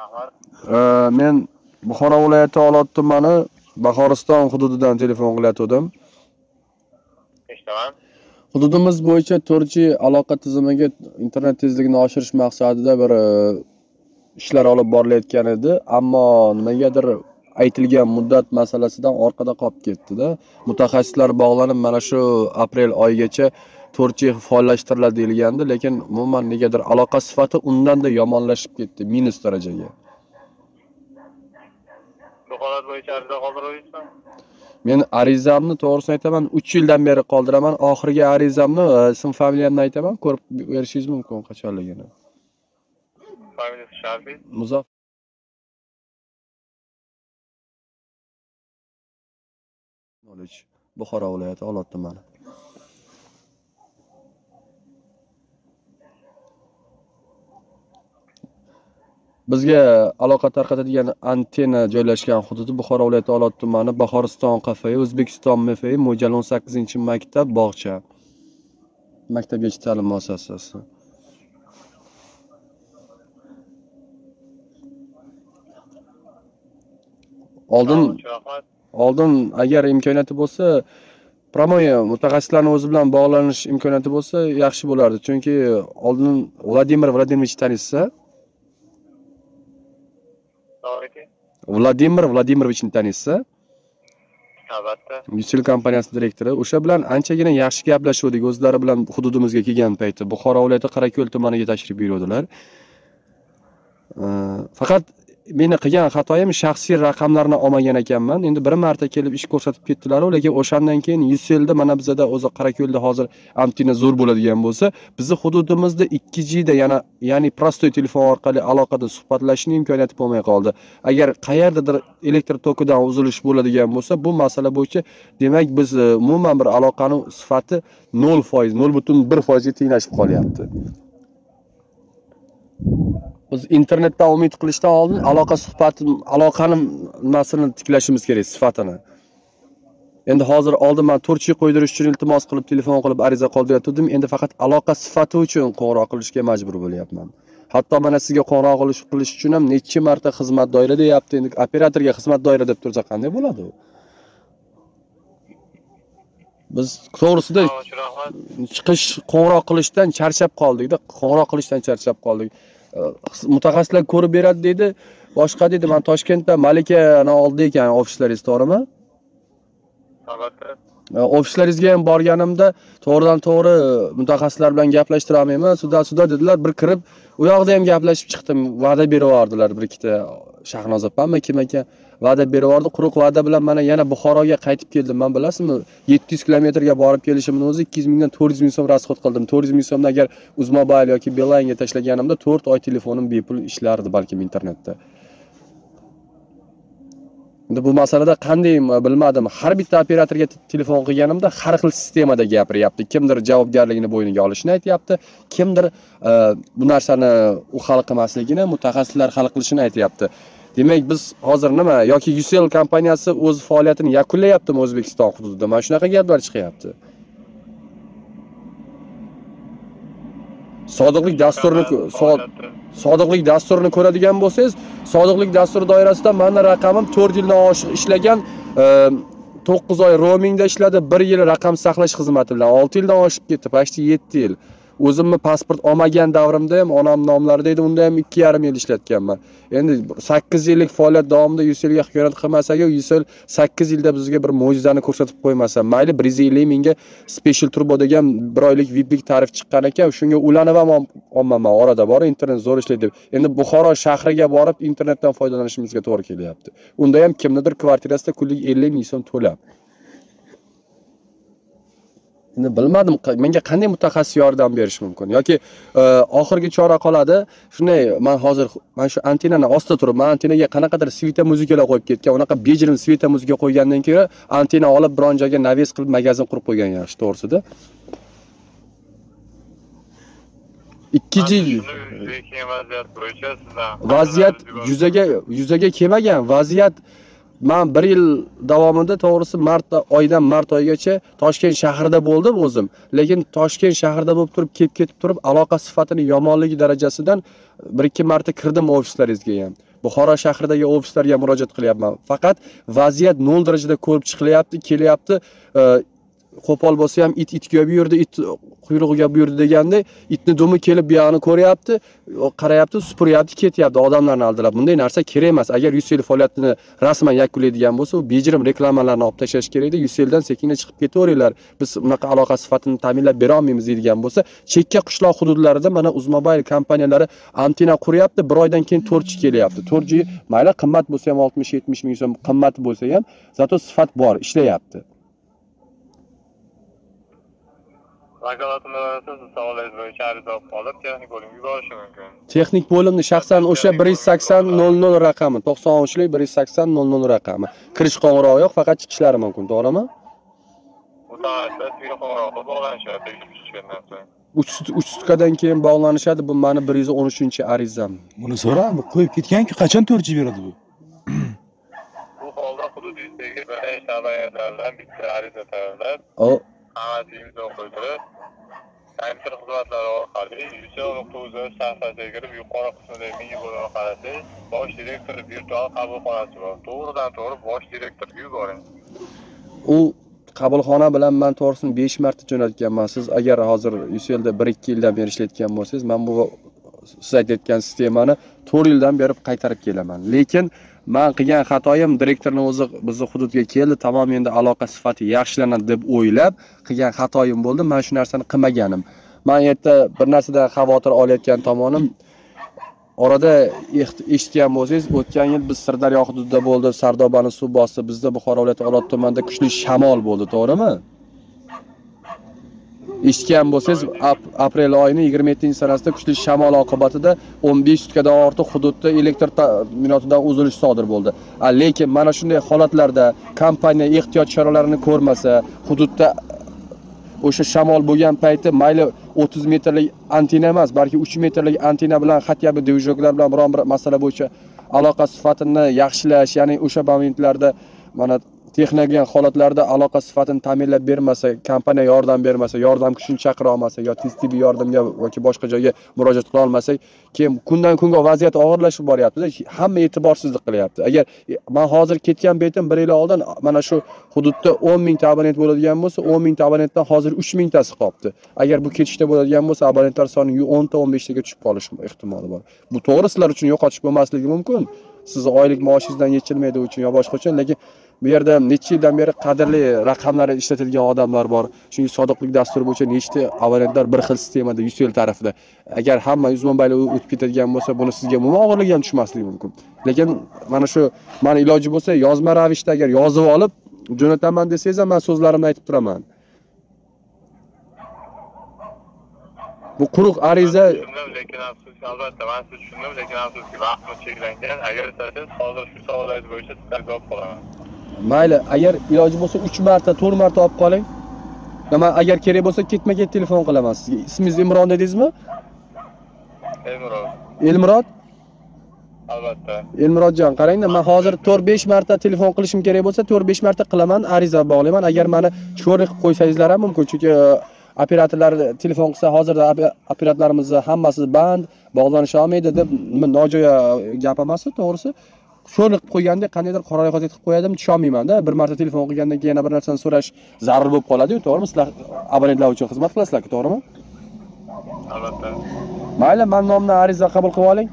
rahmat men buxoro viloyati olot tumani bahoriston hududidan telefon qilayotgandim eshitaman hududimiz bo'yicha 4G aloqa tizimiga internet tezligini oshirish maqsadida bir e, ishlar olib borilayotgan edi. Ammo nimagadir aytilgan muddat masalasidan orqada qolib ketdida. Mutaxassislar bog'lanib mana shu aprel oyigacha 4G faollashtiriladi deyilgandi lekin umuman negadir aloqa sifati undanda yomonlashib ketdi minus darajaga. Bu holat bo'yicha ariza qoldiruvchisan men arizamni to'g'risini aytaman uch yildan beri qoldiraman oxirgi arizamni e, ism familiyamni aytaman ko'rib berishingiz mumkin qachonligini. Familiyasi muzaffar buxoro viloyati olot tumani bizga aloqa tarqatadigan antenna joylashgan hududi buxoro viloyati olot tumani bahoriston qafai o'zbekiston mfi mo'ljal o'n sakkizinchi maktab bog'cha. Maktabgacha ta'lim muassasasi. Oldin oldin agar imkoniyati bo'lsa promoya mutaxassislarni o'zi bilan bog'lanish imkoniyati bo'lsa yaxshi bo'lardi. Chunki oldin vladimir vladimirovich taniysiz vladimir vladimirovichni taniysiz albatta. Ucell kompaniyasi direktori. O'sha bilan anchagina yaxshi gaplashuvdik. O'zlari bilan hududimizga kelgan payti buxoro viloyati qorako'l tumaniga tashrif buyuruvdilar. Ee, faqat meni qilgan xatoyim shaxsiy raqamlarni olmagan ekanman. Endi bir marta kelib ish ko'rsatib ketdilaru lekin o'shandan keyin yuselda mana bizada o'zi qorako'lda hozir antenna zo'r bo'ladigan bo'lsa bizni hududimizda 2G da yana ya'ni prostoy telefon orqali aloqada suhbatlashishni imkoniyati bo'lmay qoldi. Agar qayerdadir elektr tokidan uzilish bo'ladigan bo'lsa bu masala bo'yicha demak biz e, umuman bir aloqani sifati 0% 0.1 foizga tenglashib qolyapti. Biz internetdan umid qilishdan oldin aloqa suhbati aloqani nimasini tiklashimiz kerak sifatini. Endi hozir oldin man to'rt qo'ydirish uchun iltimos qilib telefon qilib ariza qoldirayotgandim endi faqat aloqa sifati uchun qo'ng'iroq qilishga majbur bo'lyapman. Hatto mana sizga qo'ng'iroq qilish uchun ham necha marta xizmat doira deyapti. Endi operatorga xizmat doira deb tursa qanday bo'ladi u? Biz to'g'risida chiqish qo'ng'iroq qilishdan charchab qoldikda qo'ng'iroq qilishdan charchab qoldik mutaxassislar ko'rib beradi deydi boshqa deydi man toshkentda malikani oldida ekan ofislaringiz to'g'rimi albatta. E, ofislaringizga ham borganimda to'g'ridan to'g'ri mutaxassislar bilan gaplashtirib olmayman suda suda dedilar bir kirib u yoqda ham gaplashib chiqdim. Va'da berib yubordilar bir ikkita shahnoz opami kim ekan va'da berib yubordi quruq va'da bilan mana yana buxoroga qaytib keldim. Man bilasizmi? Yetti yuz kilometrga borib kelishimni o'zi ikki yuz mingdan to'rt yuz ming so'm расход qildim. To'rt yuz ming so'mni agar uzmobile yoki beeline'ga tashlaganimda to'rt oy telefonim bepul ishlardi balkim internetda. Endi bu masalada qanday e, bilmadim. Har bitta operatorga telefon qilganimda har xil sistemada gapiryapti. Kimdir javobgarligini bo'yniga olishini aytyapti kimdir e, bu narsani u hal qilmasligini mutaxassislar hal qilishini aytyapti. Demak biz hozir nima yoki ucell kompaniyasi o'z faoliyatini yakunlayaptimi o'zbekiston hududida? Mana shunaqa gaplar chiqyapti. Sodiqlik dasturini sodiqlik dasturini ko'radigan bo'lsangiz sodiqlik dasturi doirasida mani raqamim to'rt yildan oshiq ishlagan e, to'qqiz oy roamingda ishladi bir yil raqam saqlash xizmati bilan olti yildan oshib ketdi почти yetti yil o'zimni pasport olmagan davrimda ham onam nomlarida edi unda ham ikki yarim yil ishlatganman. Endi sakkiz yillik faoliyat davomida yuselga xiyonat qilmasak yil, sakkiz yilda bizga bir mo'jizani ko'rsatib qo'ymasa mayli bir yuz ellik mingga special turbo degan bir oylik viplik tarif chiqqan ekan shunga ulanib ham olmaman. Orada bor internet zo'r ishlaydi deb. Endi buxoro shahriga borib internetdan foydalanishimizga to'g'ri kelyapti. Unda ham kimnidir kvartirasida kunlik ellik ming so'm to'lab endi bilmadim menga qanday mutaxassis yordam berishi mumkin yoki e, oxirgi chora qoladi. Shunday man hozir mana shu antennani ostida turibman antennaga qanaqadir svita muzikalar qo'yib ketgan unaqa bejirim svita muzika qo'ygandan keyin antenna olib biron joyga naves qilib magazin qurib qo'ygan yaxshi to'g'risida. Ikki yil keyin vaziyat bo'yicha vaziyat yuzaga yuzaga kelmagan vaziyat man bir yil davomida to'g'risi mart oydan mart oyigacha toshkent shahrida bo'ldim o'zim. Lekin toshkent shahrida bo'lib turib kelib ketib turib aloqa sifatini yomonligi darajasidan bir ikki marta kirdim ofislaringizga ham. Buxoro shahridagi ofislarga murojaat qilyapman. Faqat vaziyat nol darajada ko'rib chiqilyapti kelyapti. Qo'pol bo'lsa ham it itga buyurdi it quyrug'iga buyurdi deganda itni dumi kelib bu yoqni ko'ryapti qarayapti supuryapti ketyapti odamlarni aldab bunday narsa kerak emas. Agar yuz faoliyatini rasman yakunlaydigan bo'lsa u bejirim reklamalarni olib tashlash kerak edi. Yuz sekingina chiqib ketaveringlar. Biz unaqa aloqa sifatini ta'minlab bera olmaymiz deydigan bo'lsa chekka qishloq hududlarida mana uzmobile kompaniyalari antenna quryapti. Bir oydan keyin 4G kelyapti. 4G mayli qimmat bo'lsa ham oltmish yetmish ming so'm qimmat bo'lsa ham zato sifat bor ishlayapti. Vakolatimiz siz savolingiz bo'yicha ariza olib qolib, texnik bo'limga yuborishi mumkin. texnik bo'limni shaxsan o'sha bir yuz sakson nol nol raqami to'qson uchlik bir yuz sakson nol nol raqami. Kirish qo'ng'irog'i yo'q faqat chiqishlari mumkin to'g'rimi? Uch sut- uch sutkadan keyin bog'lanishadi bu mani bir yuz o'n uchinchi arizam. Buni so'ra qo'yib ketganku qachon 4G beradi bu? Bu holda sharoitlardan bitta ariza tayyorlab, o hammasi imzo qo'ydirib, kompyuter xizmatlari orqali yuksal.uz sahifasiga kirib yuqori qismidagi menyu bo'limini qarasangiz, bosh direktor virtual qabulxonasi bor. To'g'ridan to'g'ri bosh direktorga yuboring. u qabulxona bilan man to'g'risini besh marta jo'natganman siz agar hozir uselda bir ikki yildan beri ishlayotgan bo'lsangiz man bu siz aytayotgan sistemani to'rt yildan beri qaytarib kelaman. Lekin man qilgan xatoyim direktorni o'zi bizni hududga keldi. Tamom endi aloqa sifati yaxshilanadi deb o'ylab qilgan xatoyim bo'ldi. Man shu narsani qilmaganim. Man yerda bir narsadan xavotir olayotgan tomonim orada eshitgan bo'lsangiz o'tgan yil biz sirdaryo hududida bo'ldi. Sardobani suv bosdi. Bizda buxoro viloyati olot tumanida kuchli shamol bo'ldi to'g'rimi? Eshitgan bo'lsangiz aprel oyining yigirma yettinchi sanasida kuchli shamol oqibatida o'n besh sutkadan ortiq hududda elektr ta'minotidan uzilish sodir bo'ldi. Lekin mana shunday holatlarda kompaniya ehtiyot choralarini ko'rmasa hududda e, o'sha shamol bo'lgan payti mayli 30 metrlik antenna emas balki 3 metrlik antenna bilan хотя бы bilan biron bir masala bo'yicha aloqa sifatini yaxshilash ya'ni o'sha momentlarda mana texnik holatlarda aloqa sifatini ta'minlab bermasa kompaniya yordam bermasa yordam kuchini chaqira olmasa yo tez tibbiy yordamga yoki boshqa joyga murojaat qila olmasak keyin kundan kunga vaziyat og'irlashib boryaptida hamma e'tiborsizlik qilyapti. Agar man hozir ketgan paytim bir yil oldin mana shu hududda 10 mingta abonent bo'ladigan bo'lsa 10 mingta abonentdan hozir 3 mingtasi qolibdi agar bu ketishda bo'ladigan bo'lsa abonentlar soni 10 ta 15 taga tushib qolish ehtimoli bor. Bu to'g'ri sizlar uchun yo'qotish bo'lmasligi mumkin. Sizni oylik maoshingizdan yechilmaydi uchun yo boshqa uchun lekin bu yerda necha yildan beri qadrli raqamlar ishlatilgan odamlar bor. Chunki sodiqlik dasturi bo'yicha nechta abonentlar bir xil sistemada yuz yil tarafida agar hamma yuz ming bayli o'tib ketadigan bo'lsa buni sizga umuman og'irligi ham tushmasligi mumkin. Lekin mana shu mani iloji bo'lsa yozma ravishda agar yozib olib jo'nataman desangiz ham man so'zlarimni aytib turaman. Bu quruq ariza tushundim lekin afsuski albatta man sizni tushundim lekin afsuski vaqtimiz cheklangan. Agar istasangiz hozir shu savolingiz bo'yicha sizlarga javob qolaman mayli agar iloji bo'lsa uch marta to'rt marta olib qoling. Man agar kerak bo'lsa ketma ket telefon qilaman. Sizga ismingiz imron dedingizmi? Elmurod elmurod? Albatta. Elmurodjon qarangda man hozir to'rt besh marta telefon qilishim kerak bo'lsa to'rt besh marta qilaman ariza bog'layman. Agar mani cho'ri qilib qo'ysangizlar ham mumkin chunki e, operatorlar telefon qilsa hozirda ope- operatorlarimizni hammasi band bog'lanisha olmaydi deb nima nojo'ya gap emasmi to'g'risi sho'rlik qilib qo'yganda qandaydir qora ro'yxatga qilib qo'yadim tusholmaymanda bir marta telefon qilgandan keyin yana bir narsani so'rash zarur bo'lib qoladiyu to'g'rimi? Sizlar abonentlar uchun xizmat qilasizlarku to'g'rimi? Albatta. Mayli man nomdan ariza qabul qilib oling.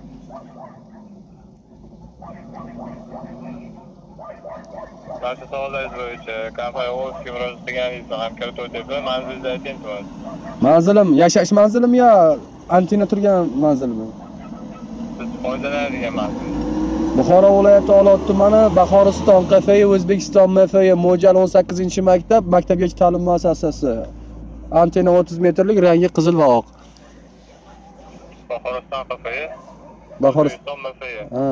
Barcha savollaringiz bo'yicha kompaniya ofisiga murojaat qilganingizni hamkor o'tyapti manzilingizni ayting iltimos manzilim yashash manzilim yo antenna turgan manzilmi siz foydalanadigan manzil buxoro viloyati olot tumani bahoriston kafei o'zbekiston mfi mo'ljal 18 maktab maktabgacha ta'lim muassasasi. Antenna 30 metrlik rangi qizil va oq. Bahoriston kafei bahoriston MFI ha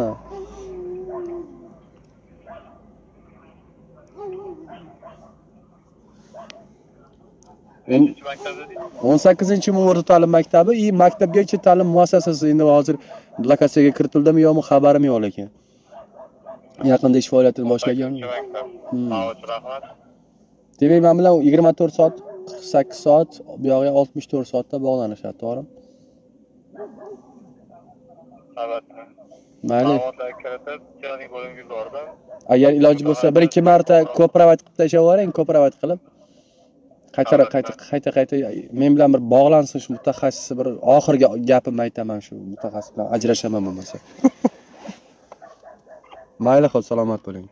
Dedik 18 o'rta ta'lim maktabi и maktabgacha ta'lim muassasasi endi hozir lokatsiyaga kiritildimi yo'qmi xabarim yo'q lekin. Yaqinda ish faoliyatini boshlagan. Hmm. rahmat. Demak man bilan yigirma to'rt soat qirq sakkiz soat bu yog'iga oltmish to'rt soatda bog'lanishadi to'g'rimi? Albatta. Mayli. Ma'lumotlarni kiritib texnik bo'limga yubordim agar iloji bo'lsa bir ikki marta ko'provat qilib tashlab yuboring ko'provat qilib qayta qayta qayta qayta men bilan bir bog'lansin shu mutaxassis bir oxirgi gapimni aytaman shu mutaxassis bilan ajrashaman bo'lmasa mayli ho'p salomat bo'ling.